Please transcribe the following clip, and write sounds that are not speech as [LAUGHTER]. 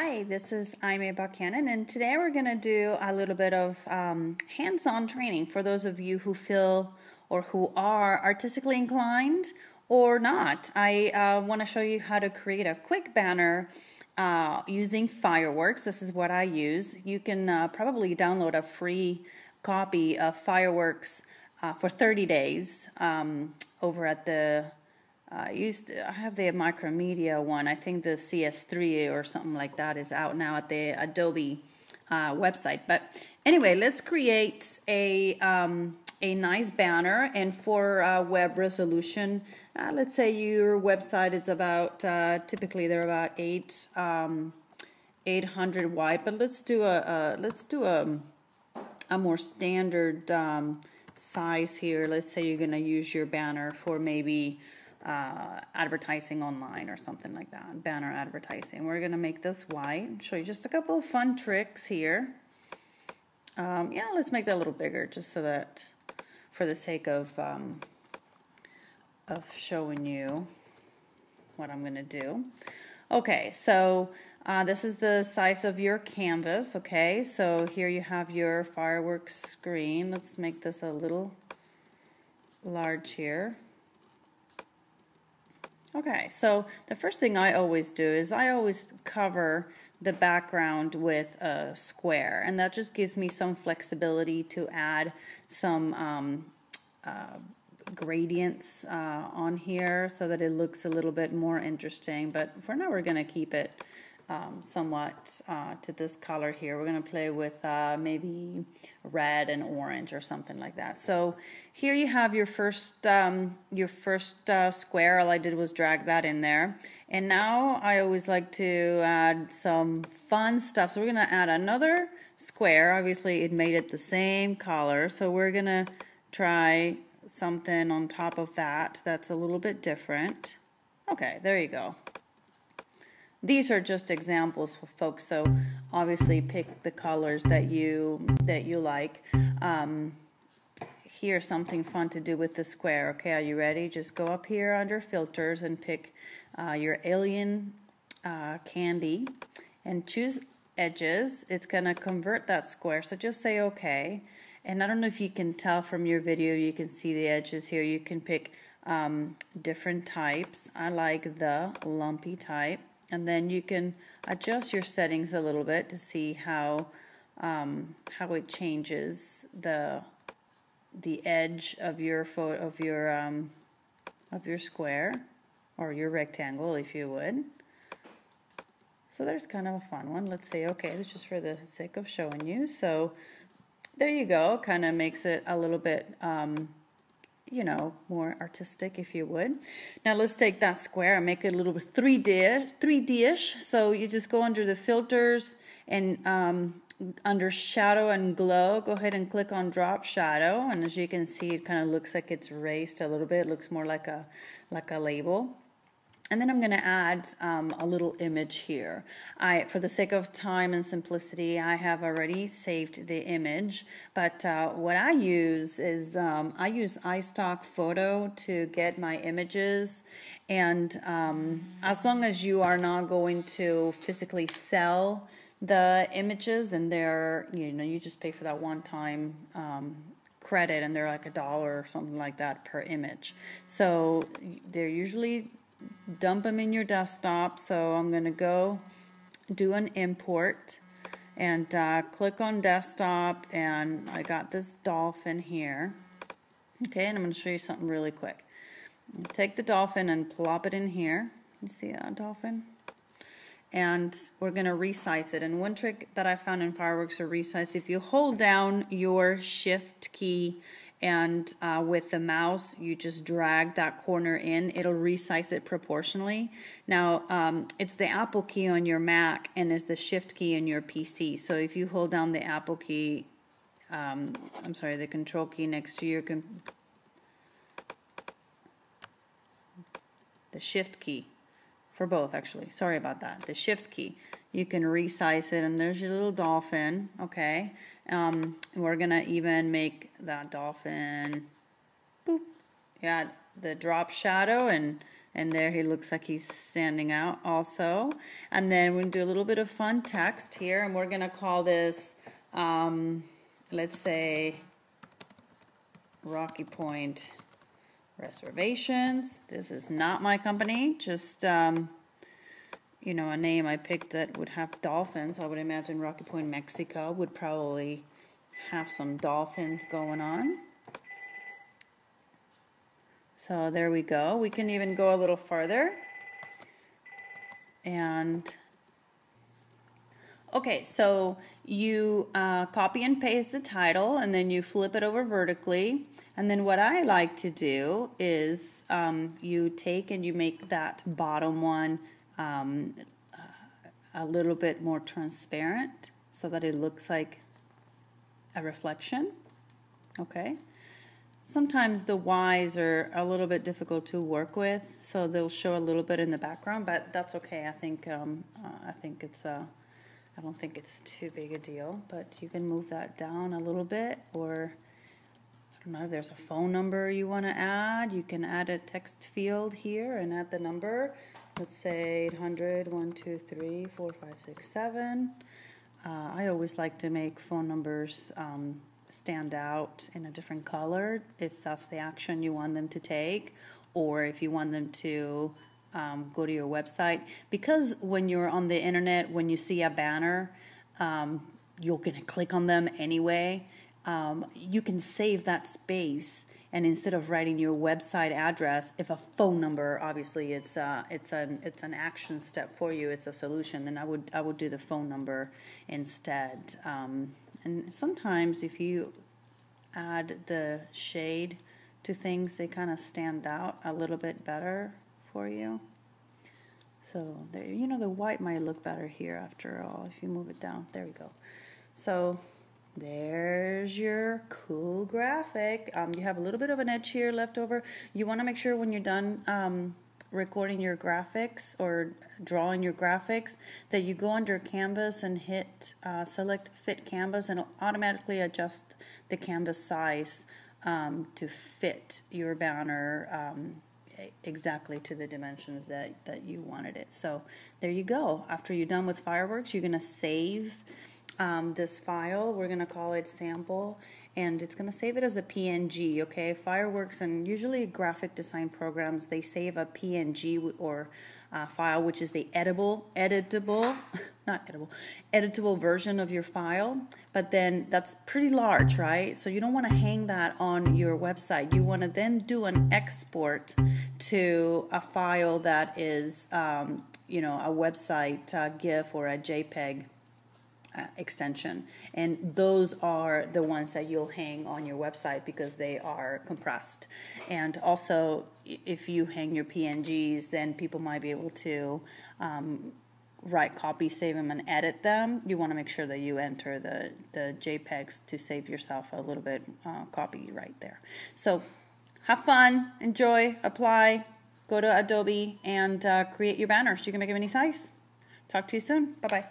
Hi, this is Aymee Buckhannon, and today we're going to do a little bit of um, hands on training for those of you who feel or who are artistically inclined or not. I uh, want to show you how to create a quick banner uh, using Fireworks. This is what I use. You can uh, probably download a free copy of Fireworks uh, for 30 days um, over at the I used I have the Macromedia one. I think the CS3 or something like that is out now at the Adobe uh, website. But anyway, let's create a um, a nice banner and for uh, web resolution, uh, let's say your website is about uh, typically they're about eight um, 800 wide, but let's do a, let's do a a more standard um, size here. Let's say you're going to use your banner for maybe uh, advertising online or something like that, banner advertising. We're going to make this white, show you just a couple of fun tricks here. Um, yeah, let's make that a little bigger just so that for the sake of, um, of showing you what I'm going to do. Okay, so uh, this is the size of your canvas, okay? So here you have your fireworks screen. Let's make this a little large here. Okay, so the first thing I always do is I always cover the background with a square, and that just gives me some flexibility to add some um, uh, gradients uh, on here so that it looks a little bit more interesting. But for now, we're going to keep it um, somewhat uh, to this color here. We're going to play with uh, maybe red and orange or something like that. So here you have your first um, your first uh, square. All I did was drag that in there. And now I always like to add some fun stuff. So we're going to add another square. Obviously it made it the same color. So we're going to try something on top of that that's a little bit different. Okay, there you go. These are just examples for folks, so obviously pick the colors that you that you like. Um, here's something fun to do with the square. Okay, are you ready? Just go up here under filters and pick uh, your alien uh, candy and choose edges. It's going to convert that square, so just say okay. And I don't know if you can tell from your video, you can see the edges here. You can pick um, different types. I like the lumpy type and then you can adjust your settings a little bit to see how um, how it changes the the edge of your photo of your um, of your square or your rectangle if you would. So there's kind of a fun one. Let's say okay, this is just for the sake of showing you. So there you go. Kind of makes it a little bit um, you know, more artistic if you would. Now let's take that square and make it a little bit 3D, 3D-ish. So you just go under the filters and um, under shadow and glow, go ahead and click on drop shadow. And as you can see, it kind of looks like it's raised a little bit. It looks more like a, like a label. And then I'm going to add um, a little image here. I, for the sake of time and simplicity, I have already saved the image. But uh, what I use is um, I use iStock Photo to get my images. And um, as long as you are not going to physically sell the images, then they're, you know, you just pay for that one time um, credit and they're like a dollar or something like that per image. So they're usually dump them in your desktop. So I'm going to go do an import and uh, click on desktop and I got this dolphin here. Okay, and I'm going to show you something really quick. Take the dolphin and plop it in here. You see that dolphin? And we're going to resize it. And one trick that I found in Fireworks to resize, if you hold down your shift key and uh, with the mouse you just drag that corner in. It'll resize it proportionally. Now um, it's the apple key on your mac and it's the shift key on your pc so if you hold down the apple key um, i'm sorry the control key next to your the shift key. For both actually. Sorry about that. The shift key you can resize it and there's your little dolphin okay um, we're gonna even make that dolphin boop yeah the drop shadow and And there he looks like he's standing out also. And then we're going to do a little bit of fun text here. And we're going to call this, um, let's say, Rocky Point Reservations. This is not my company, just, um, you know, a name I picked that would have dolphins. I would imagine Rocky Point, Mexico would probably have some dolphins going on. So there we go. We can even go a little farther. And okay, so you uh, copy and paste the title and then you flip it over vertically. And then what I like to do is um, you take and you make that bottom one um, a little bit more transparent so that it looks like a reflection. Okay. Sometimes the Y's are a little bit difficult to work with, so they'll show a little bit in the background, but that's okay. I think um, uh, I think it's uh, I don't think it's too big a deal, but you can move that down a little bit, or I don't know if there's a phone number you want to add. You can add a text field here and add the number. Let's say 800 123 4567. Uh, I always like to make phone numbers. Um, stand out in a different color if that's the action you want them to take or if you want them to um, go to your website because when you're on the internet when you see a banner um, you're going to click on them anyway um, you can save that space and instead of writing your website address if a phone number obviously it's uh, it's an it's an action step for you it's a solution then i would i would do the phone number instead um, and sometimes if you add the shade to things, they kind of stand out a little bit better for you. So there, you know, the white might look better here after all if you move it down. There we go. So there's your cool graphic. Um, you have a little bit of an edge here left over. You want to make sure when you're done um, recording your graphics or drawing your graphics that you go under canvas and hit uh, select fit canvas and it'll automatically adjust the canvas size um, to fit your banner um, exactly to the dimensions that, that you wanted it. So there you go. After you're done with fireworks, you're going to save um, this file. We're going to call it sample and it's going to save it as a PNG, okay? Fireworks and usually graphic design programs, they save a PNG or uh, file, which is the editable, editable, [LAUGHS] not editable, editable version of your file. But then that's pretty large, right? So you don't want to hang that on your website. You want to then do an export to a file that is, um, you know, a website uh, GIF or a JPEG uh, extension. And those are the ones that you'll hang on your website because they are compressed. And also if you hang your pngs then people might be able to um, write copy save them and edit them. You want to make sure that you enter the the jpegs to save yourself a little bit uh, copy right there. So have fun enjoy apply go to adobe and uh, create your banners. You can make them any size talk to you soon. Bye bye